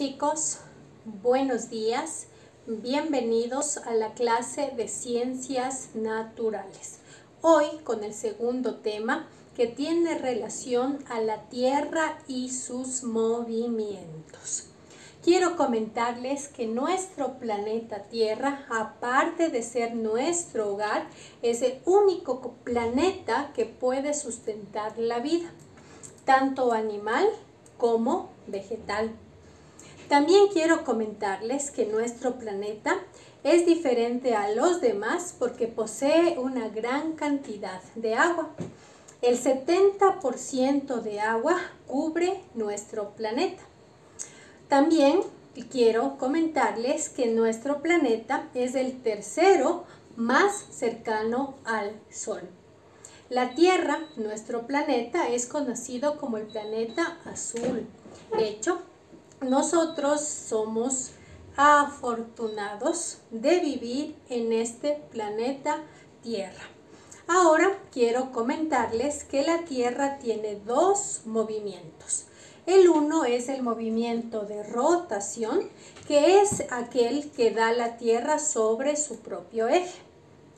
chicos, buenos días, bienvenidos a la clase de ciencias naturales. Hoy con el segundo tema que tiene relación a la Tierra y sus movimientos. Quiero comentarles que nuestro planeta Tierra, aparte de ser nuestro hogar, es el único planeta que puede sustentar la vida, tanto animal como vegetal. También quiero comentarles que nuestro planeta es diferente a los demás porque posee una gran cantidad de agua. El 70% de agua cubre nuestro planeta. También quiero comentarles que nuestro planeta es el tercero más cercano al Sol. La Tierra, nuestro planeta, es conocido como el planeta azul. Hecho, nosotros somos afortunados de vivir en este planeta Tierra. Ahora quiero comentarles que la Tierra tiene dos movimientos. El uno es el movimiento de rotación, que es aquel que da la Tierra sobre su propio eje.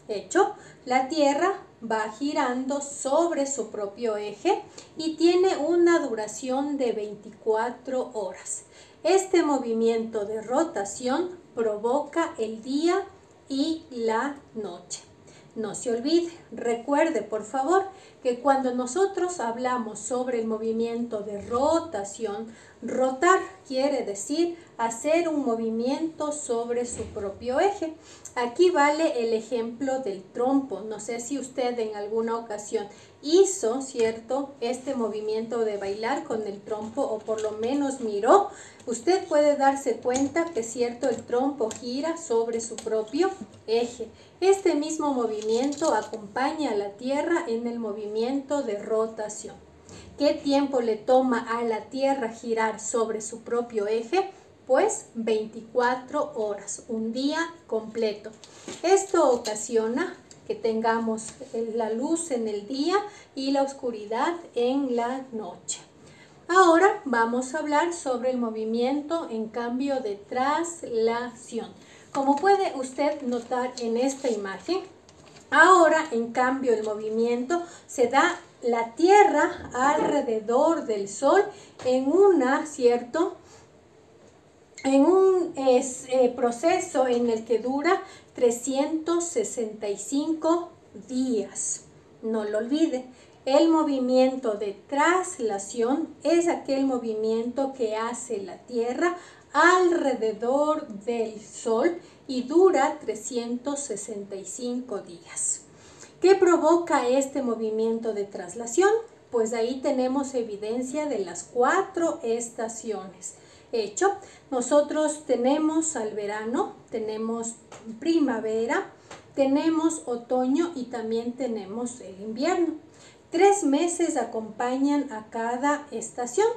De hecho, la Tierra va girando sobre su propio eje y tiene una duración de 24 horas. Este movimiento de rotación provoca el día y la noche. No se olvide, recuerde por favor que cuando nosotros hablamos sobre el movimiento de rotación, rotar quiere decir hacer un movimiento sobre su propio eje. Aquí vale el ejemplo del trompo. No sé si usted en alguna ocasión hizo, ¿cierto?, este movimiento de bailar con el trompo o por lo menos miró. Usted puede darse cuenta que, cierto, el trompo gira sobre su propio eje. Este mismo movimiento acompaña a la Tierra en el movimiento de rotación. ¿Qué tiempo le toma a la Tierra girar sobre su propio eje? Pues 24 horas, un día completo. Esto ocasiona que tengamos la luz en el día y la oscuridad en la noche. Ahora vamos a hablar sobre el movimiento en cambio de traslación. Como puede usted notar en esta imagen, ahora en cambio el movimiento se da la Tierra alrededor del Sol en una, ¿cierto? En un eh, proceso en el que dura 365 días. No lo olvide. El movimiento de traslación es aquel movimiento que hace la Tierra alrededor del Sol y dura 365 días. ¿Qué provoca este movimiento de traslación? Pues ahí tenemos evidencia de las cuatro estaciones. Hecho, nosotros tenemos al verano, tenemos primavera, tenemos otoño y también tenemos el invierno. Tres meses acompañan a cada estación.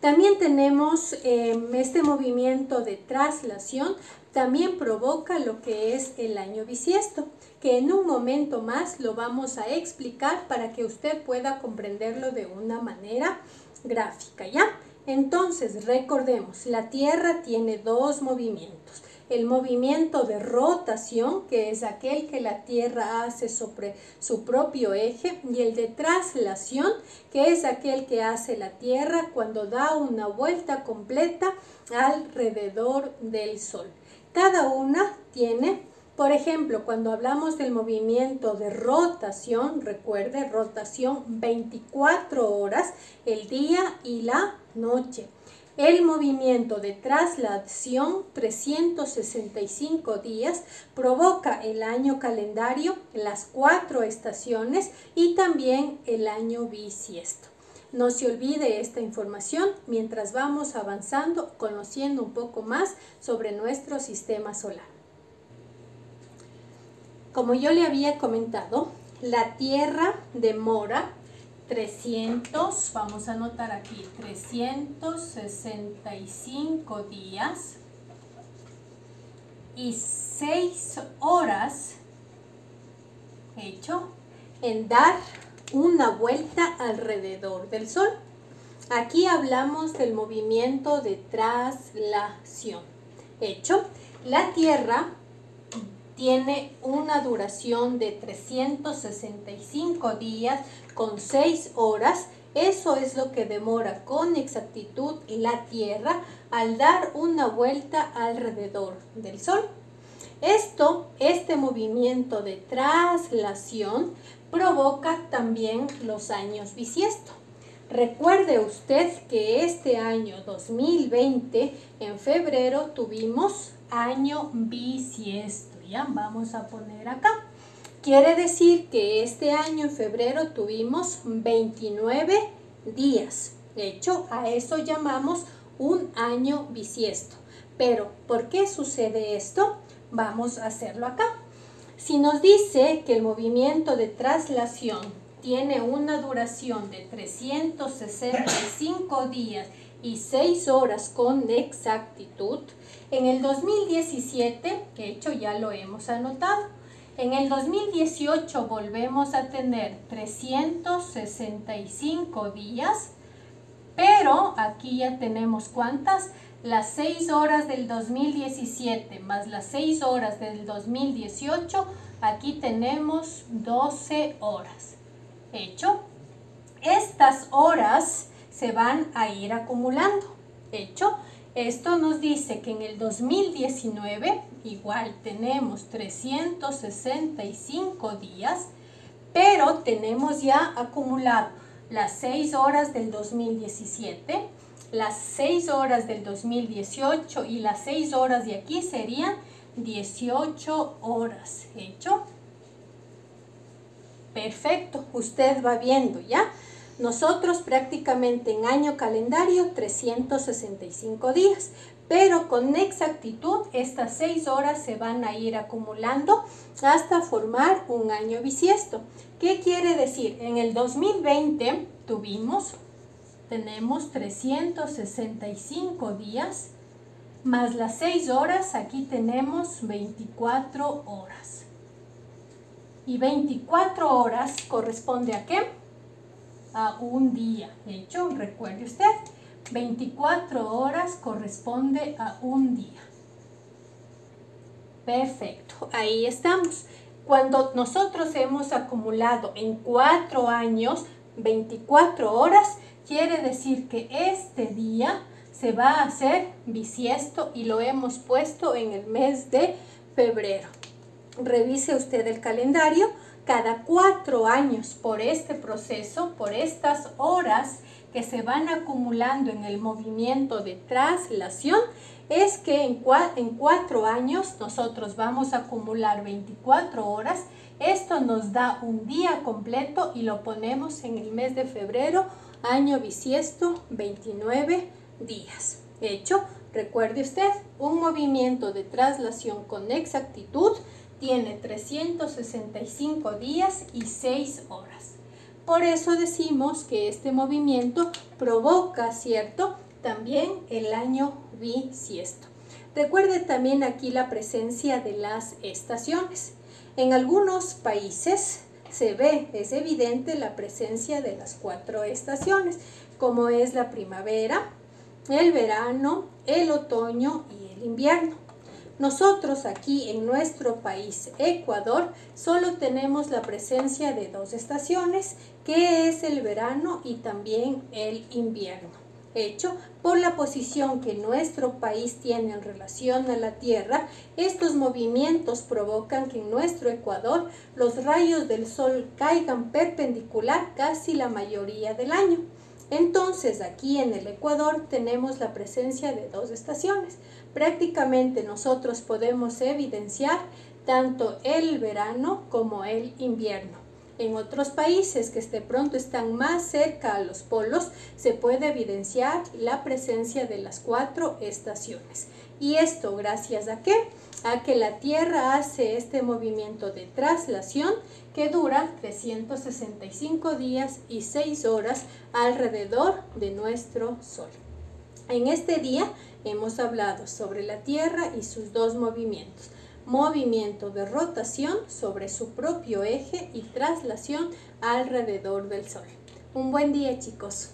También tenemos em, este movimiento de traslación, también provoca lo que es el año bisiesto, que en un momento más lo vamos a explicar para que usted pueda comprenderlo de una manera gráfica, ¿ya? Entonces, recordemos, la Tierra tiene dos movimientos el movimiento de rotación, que es aquel que la Tierra hace sobre su propio eje, y el de traslación, que es aquel que hace la Tierra cuando da una vuelta completa alrededor del Sol. Cada una tiene, por ejemplo, cuando hablamos del movimiento de rotación, recuerde, rotación 24 horas, el día y la noche. El movimiento de traslación 365 días provoca el año calendario, las cuatro estaciones y también el año bisiesto. No se olvide esta información mientras vamos avanzando, conociendo un poco más sobre nuestro sistema solar. Como yo le había comentado, la Tierra demora 300, vamos a anotar aquí, 365 días y 6 horas hecho en dar una vuelta alrededor del Sol. Aquí hablamos del movimiento de traslación. Hecho, la Tierra tiene una duración de 365 días con 6 horas. Eso es lo que demora con exactitud la Tierra al dar una vuelta alrededor del Sol. Esto, este movimiento de traslación, provoca también los años bisiesto. Recuerde usted que este año 2020, en febrero, tuvimos año bisiesto. Vamos a poner acá. Quiere decir que este año en febrero tuvimos 29 días. De hecho, a eso llamamos un año bisiesto. Pero, ¿por qué sucede esto? Vamos a hacerlo acá. Si nos dice que el movimiento de traslación tiene una duración de 365 días y 6 horas con exactitud, en el 2017, de hecho ya lo hemos anotado, en el 2018 volvemos a tener 365 días, pero aquí ya tenemos cuántas, las 6 horas del 2017 más las 6 horas del 2018, aquí tenemos 12 horas. Hecho, estas horas se van a ir acumulando. Hecho, esto nos dice que en el 2019 igual tenemos 365 días, pero tenemos ya acumulado las 6 horas del 2017, las 6 horas del 2018 y las 6 horas de aquí serían 18 horas. ¿Hecho? Perfecto, usted va viendo, ¿ya? Nosotros prácticamente en año calendario 365 días, pero con exactitud estas 6 horas se van a ir acumulando hasta formar un año bisiesto. ¿Qué quiere decir? En el 2020 tuvimos, tenemos 365 días, más las 6 horas, aquí tenemos 24 horas. Y 24 horas corresponde a qué? A un día. De hecho, recuerde usted, 24 horas corresponde a un día. Perfecto, ahí estamos. Cuando nosotros hemos acumulado en cuatro años 24 horas, quiere decir que este día se va a hacer bisiesto y lo hemos puesto en el mes de febrero. Revise usted el calendario cada cuatro años por este proceso, por estas horas que se van acumulando en el movimiento de traslación, es que en, cuatro años nosotros vamos a acumular 24 horas. Esto nos da un día completo y lo ponemos en el mes de febrero, año bisiesto, 29 días. Hecho, recuerde usted, un movimiento de traslación con exactitud tiene 365 días y 6 horas. Por eso decimos que este movimiento provoca, ¿cierto? También el año bisiesto. Recuerde también aquí la presencia de las estaciones. En algunos países se ve, es evidente la presencia de las cuatro estaciones, como es la primavera, el verano, el otoño y el invierno. Nosotros aquí en nuestro país, Ecuador, solo tenemos la presencia de dos estaciones, que es el verano y también el invierno. Hecho, por la posición que nuestro país tiene en relación a la Tierra, estos movimientos provocan que en nuestro Ecuador los rayos del Sol caigan perpendicular casi la mayoría del año. Entonces aquí en el Ecuador tenemos la presencia de dos estaciones. Prácticamente nosotros podemos evidenciar tanto el verano como el invierno. En otros países que de pronto están más cerca a los polos, se puede evidenciar la presencia de las cuatro estaciones. ¿Y esto gracias a qué? A que la Tierra hace este movimiento de traslación que dura 365 días y 6 horas alrededor de nuestro Sol. En este día hemos hablado sobre la Tierra y sus dos movimientos. Movimiento de rotación sobre su propio eje y traslación alrededor del Sol. Un buen día chicos.